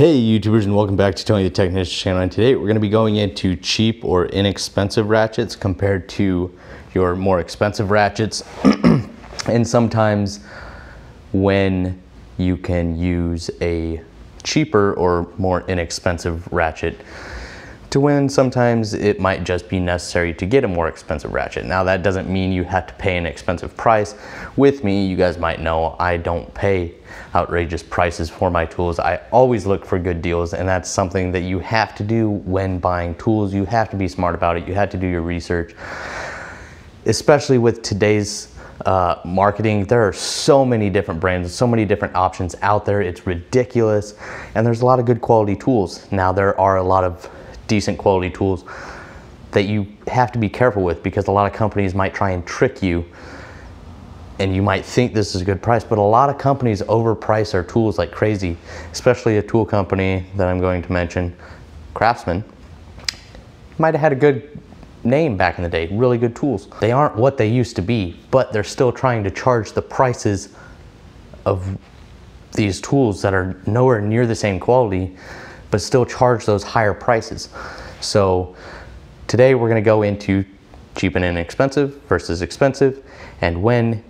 Hey YouTubers and welcome back to Tony the Technician channel. And today we're going to be going into cheap or inexpensive ratchets compared to your more expensive ratchets. And sometimes when you can use a cheaper or more inexpensive ratchet to win, sometimes it might just be necessary to get a more expensive ratchet. Now that doesn't mean you have to pay an expensive price. With me, you guys might know I don't pay outrageous prices for my tools. I always look for good deals and that's something that you have to do when buying tools. You have to be smart about it. You have to do your research, especially with today's uh, marketing. There are so many different brands, so many different options out there. It's ridiculous. And there's a lot of good quality tools. Now there are a lot of decent quality tools that you have to be careful with because a lot of companies might try and trick you and you might think this is a good price, but a lot of companies overprice their tools like crazy, especially a tool company that I'm going to mention, Craftsman, might have had a good name back in the day, really good tools. They aren't what they used to be, but they're still trying to charge the prices of these tools that are nowhere near the same quality but still charge those higher prices. So today we're gonna go into cheap and inexpensive versus expensive and when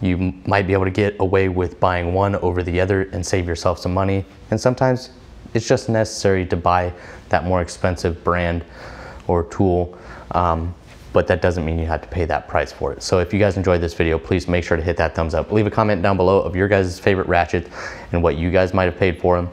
you might be able to get away with buying one over the other and save yourself some money. And sometimes it's just necessary to buy that more expensive brand or tool. Um, but that doesn't mean you have to pay that price for it. So if you guys enjoyed this video, please make sure to hit that thumbs up. Leave a comment down below of your guys' favorite ratchet and what you guys might have paid for them.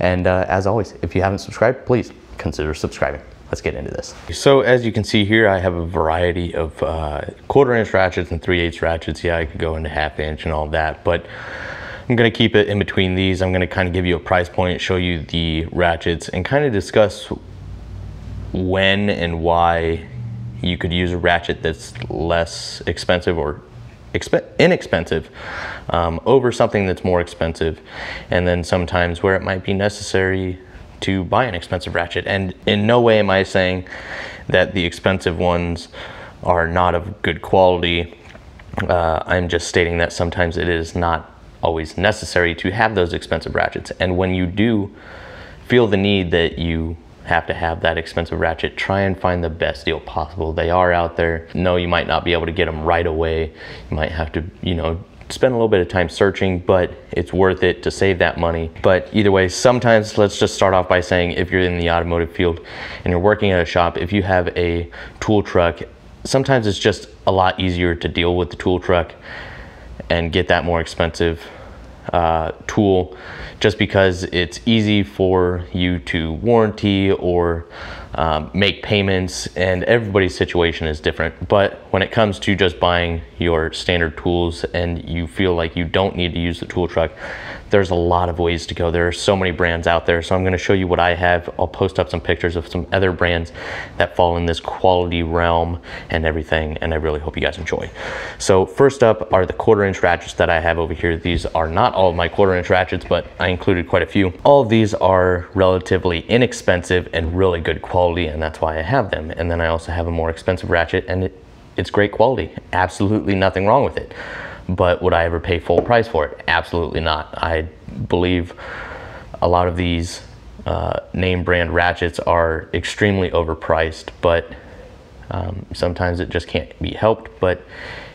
And uh, as always, if you haven't subscribed, please consider subscribing. Let's get into this. So as you can see here, I have a variety of uh, quarter inch ratchets and 3 8 ratchets. Yeah, I could go into half inch and all that, but I'm gonna keep it in between these. I'm gonna kind of give you a price point, show you the ratchets, and kind of discuss when and why you could use a ratchet that's less expensive or exp inexpensive um, over something that's more expensive. And then sometimes where it might be necessary to buy an expensive ratchet. And in no way am I saying that the expensive ones are not of good quality. Uh, I'm just stating that sometimes it is not always necessary to have those expensive ratchets. And when you do feel the need that you have to have that expensive ratchet, try and find the best deal possible. They are out there. No, you might not be able to get them right away. You might have to, you know, spend a little bit of time searching, but it's worth it to save that money. But either way, sometimes let's just start off by saying if you're in the automotive field and you're working at a shop, if you have a tool truck, sometimes it's just a lot easier to deal with the tool truck and get that more expensive uh, tool just because it's easy for you to warranty or um, make payments and everybody's situation is different. But when it comes to just buying your standard tools and you feel like you don't need to use the tool truck, there's a lot of ways to go. There are so many brands out there. So I'm gonna show you what I have. I'll post up some pictures of some other brands that fall in this quality realm and everything. And I really hope you guys enjoy. So first up are the quarter inch ratchets that I have over here. These are not all of my quarter inch ratchets, but I included quite a few. All of these are relatively inexpensive and really good quality. And that's why I have them. And then I also have a more expensive ratchet and it, it's great quality. Absolutely nothing wrong with it. But would I ever pay full price for it? Absolutely not. I believe a lot of these uh, name brand ratchets are extremely overpriced, but um, sometimes it just can't be helped. But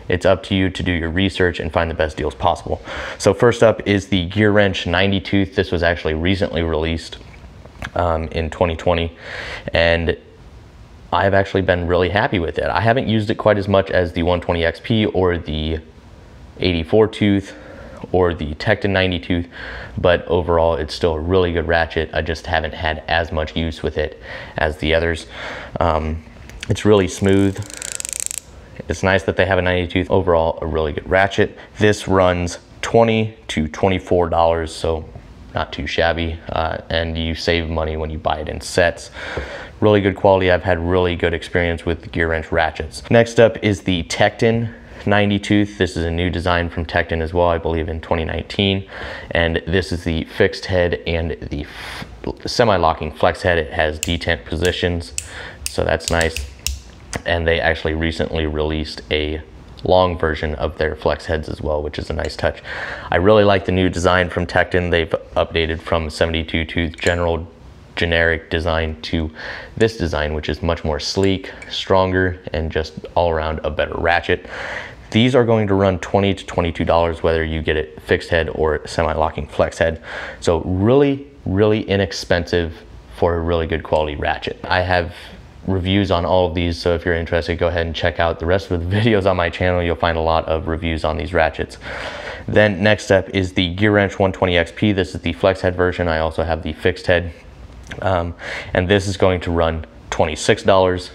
it's up to you to do your research and find the best deals possible. So first up is the Gear Wrench 90 tooth. This was actually recently released um, in 2020 and I've actually been really happy with it. I haven't used it quite as much as the 120 XP or the 84 tooth or the Tekton 90 tooth, but overall it's still a really good ratchet. I just haven't had as much use with it as the others. Um, it's really smooth. It's nice that they have a 90 tooth. Overall, a really good ratchet. This runs 20 to $24, so not too shabby. Uh, and you save money when you buy it in sets. Really good quality. I've had really good experience with gear wrench ratchets. Next up is the Tekton 90 tooth. This is a new design from Tekton as well, I believe in 2019. And this is the fixed head and the semi-locking flex head. It has detent positions, so that's nice. And they actually recently released a long version of their flex heads as well, which is a nice touch. I really like the new design from Tekton. They've updated from 72 tooth general generic design to this design, which is much more sleek, stronger, and just all around a better ratchet. These are going to run 20 to $22 whether you get it fixed head or semi-locking flex head. So really, really inexpensive for a really good quality ratchet. I have reviews on all of these, so if you're interested, go ahead and check out the rest of the videos on my channel. You'll find a lot of reviews on these ratchets. Then next up is the Gear Wrench 120 XP. This is the flex head version. I also have the fixed head. Um, and this is going to run $26.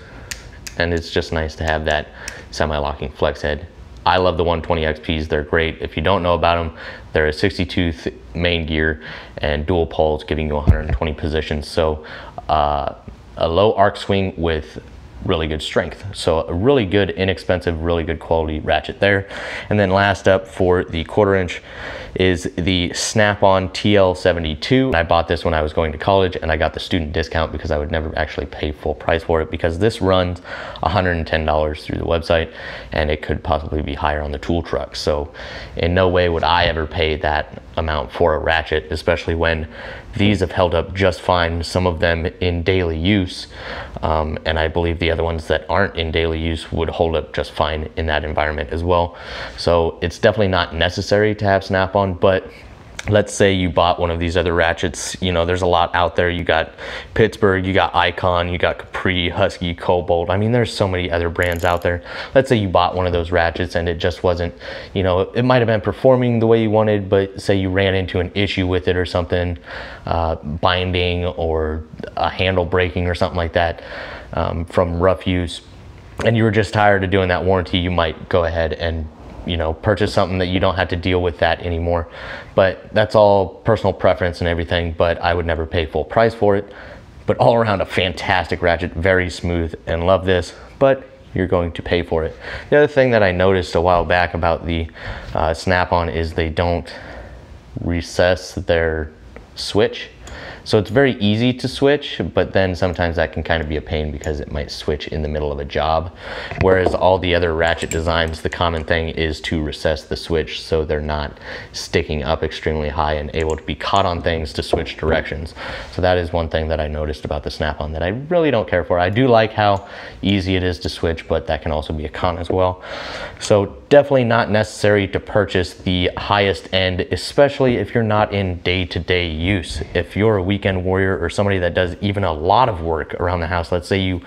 And it's just nice to have that semi-locking flex head. I love the 120 XPs. They're great. If you don't know about them, they're a 62 main gear and dual poles giving you 120 positions. So uh, a low arc swing with really good strength. So a really good, inexpensive, really good quality ratchet there. And then last up for the quarter inch is the Snap-on TL72. I bought this when I was going to college and I got the student discount because I would never actually pay full price for it because this runs $110 through the website and it could possibly be higher on the tool truck. So in no way would I ever pay that amount for a ratchet, especially when these have held up just fine, some of them in daily use. Um, and I believe the other ones that aren't in daily use would hold up just fine in that environment as well. So it's definitely not necessary to have snap-on, but let's say you bought one of these other ratchets you know there's a lot out there. You got pittsburgh you got icon you got capri husky cobalt. I mean there's so many other brands out there. Let's say you bought one of those ratchets and it just wasn't you know it might have been performing the way you wanted but say you ran into an issue with it or something uh, binding or a handle breaking or something like that um, from rough use and you were just tired of doing that warranty you might go ahead and you know, purchase something that you don't have to deal with that anymore. But that's all personal preference and everything, but I would never pay full price for it. But all around a fantastic ratchet, very smooth and love this, but you're going to pay for it. The other thing that I noticed a while back about the uh, Snap-on is they don't recess their switch. So it's very easy to switch, but then sometimes that can kind of be a pain because it might switch in the middle of a job. Whereas all the other ratchet designs, the common thing is to recess the switch so they're not sticking up extremely high and able to be caught on things to switch directions. So that is one thing that I noticed about the Snap-on that I really don't care for. I do like how easy it is to switch, but that can also be a con as well. So definitely not necessary to purchase the highest end, especially if you're not in day-to-day -day use. If you're a weekend warrior or somebody that does even a lot of work around the house, let's say you,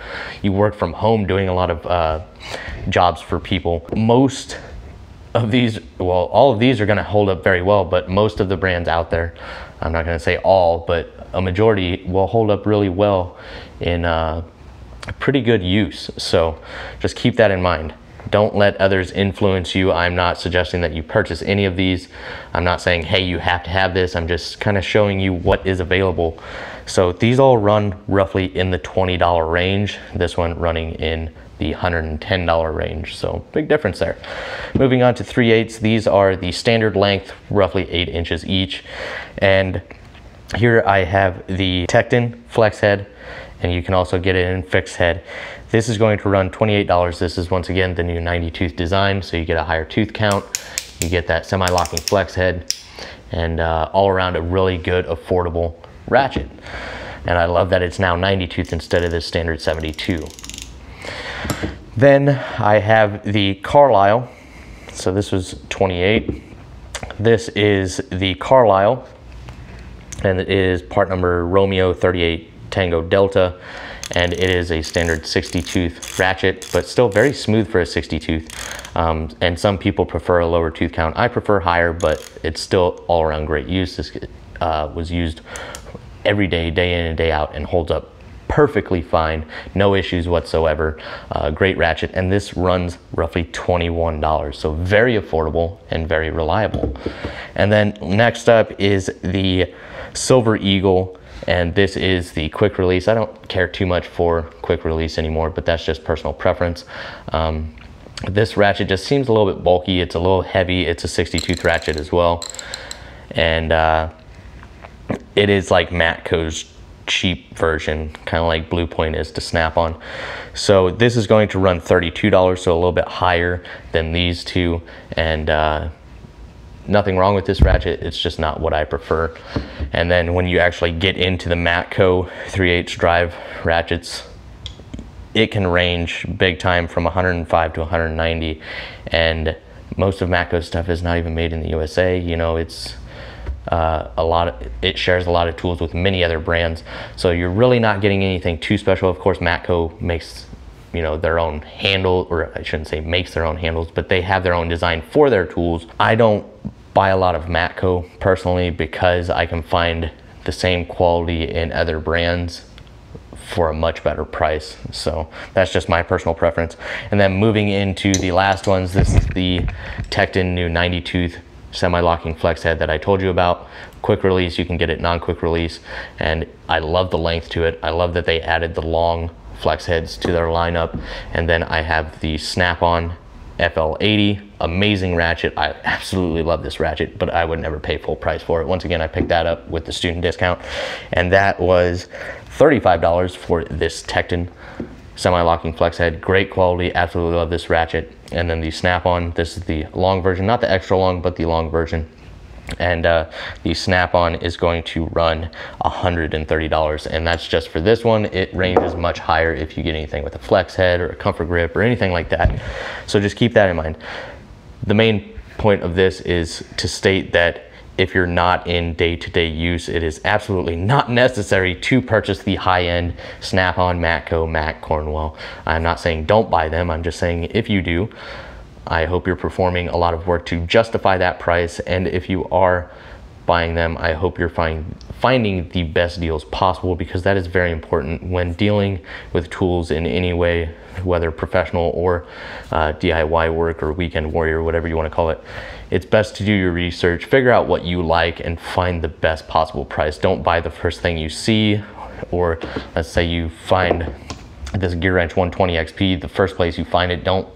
you work from home doing a lot of uh, jobs for people, most of these, well, all of these are gonna hold up very well, but most of the brands out there, I'm not gonna say all, but a majority will hold up really well in uh, pretty good use. So just keep that in mind. Don't let others influence you. I'm not suggesting that you purchase any of these. I'm not saying, hey, you have to have this. I'm just kind of showing you what is available. So these all run roughly in the $20 range. This one running in the $110 range. So big difference there. Moving on to 3 8 these are the standard length, roughly 8 inches each. And here I have the Tekton Flex Head, and you can also get it in fixed head. This is going to run $28. This is once again the new 90 tooth design, so you get a higher tooth count, you get that semi-locking flex head, and uh, all around a really good, affordable ratchet. And I love that it's now 90 tooth instead of the standard 72. Then I have the Carlyle. So this was 28. This is the Carlyle, and it is part number Romeo 38 Tango Delta and it is a standard 60 tooth ratchet, but still very smooth for a 60 tooth. Um, and some people prefer a lower tooth count. I prefer higher, but it's still all around great use. This uh, was used every day, day in and day out, and holds up perfectly fine, no issues whatsoever. Uh, great ratchet, and this runs roughly $21, so very affordable and very reliable. And then next up is the Silver Eagle and this is the quick release. I don't care too much for quick release anymore, but that's just personal preference. Um, this ratchet just seems a little bit bulky. It's a little heavy. It's a 60 tooth ratchet as well. And uh, it is like Matco's cheap version, kind of like Blue Point is to Snap-on. So this is going to run $32, so a little bit higher than these two. And uh, nothing wrong with this ratchet, it's just not what I prefer. And then when you actually get into the Matco 3 8 drive ratchets, it can range big time from 105 to 190. And most of Matco's stuff is not even made in the USA. You know, it's uh, a lot of it shares a lot of tools with many other brands so you're really not getting anything too special of course matco makes you know their own handle or i shouldn't say makes their own handles but they have their own design for their tools i don't buy a lot of matco personally because i can find the same quality in other brands for a much better price. So that's just my personal preference. And then moving into the last ones, this is the Tekton new 90 tooth semi-locking flex head that I told you about. Quick release, you can get it non-quick release. And I love the length to it. I love that they added the long flex heads to their lineup. And then I have the snap-on FL80, amazing ratchet. I absolutely love this ratchet, but I would never pay full price for it. Once again, I picked that up with the student discount, and that was $35 for this Tekton semi-locking flex head. Great quality, absolutely love this ratchet. And then the snap-on, this is the long version, not the extra long, but the long version. And uh, the snap-on is going to run $130. And that's just for this one. It ranges much higher if you get anything with a flex head or a comfort grip or anything like that. So just keep that in mind. The main point of this is to state that if you're not in day-to-day -day use, it is absolutely not necessary to purchase the high-end Snap-on Matco Mac Cornwell. I'm not saying don't buy them, I'm just saying if you do, I hope you're performing a lot of work to justify that price. And if you are buying them, I hope you're find, finding the best deals possible because that is very important when dealing with tools in any way, whether professional or uh, DIY work or weekend warrior, whatever you want to call it. It's best to do your research, figure out what you like, and find the best possible price. Don't buy the first thing you see, or let's say you find this Gear Wrench 120 XP, the first place you find it, don't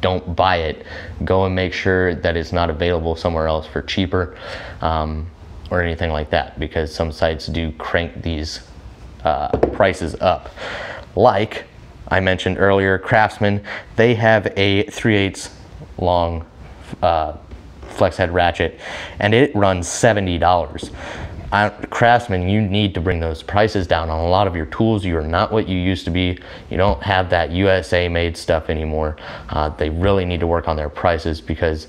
don't buy it. Go and make sure that it's not available somewhere else for cheaper um, or anything like that because some sites do crank these uh, prices up. Like I mentioned earlier, Craftsman, they have a 3 8 long uh, flex head ratchet and it runs $70. Craftsman, you need to bring those prices down on a lot of your tools. You are not what you used to be. You don't have that USA made stuff anymore. Uh, they really need to work on their prices because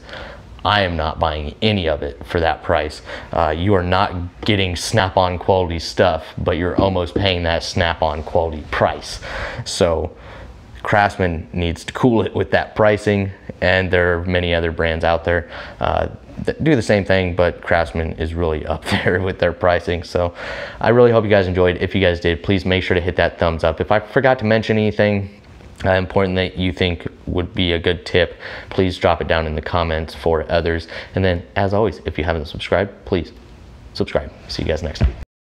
I am not buying any of it for that price. Uh, you are not getting snap-on quality stuff, but you're almost paying that snap-on quality price. So Craftsman needs to cool it with that pricing, and there are many other brands out there. Uh, do the same thing, but Craftsman is really up there with their pricing. So I really hope you guys enjoyed. If you guys did, please make sure to hit that thumbs up. If I forgot to mention anything uh, important that you think would be a good tip, please drop it down in the comments for others. And then as always, if you haven't subscribed, please subscribe. See you guys next time.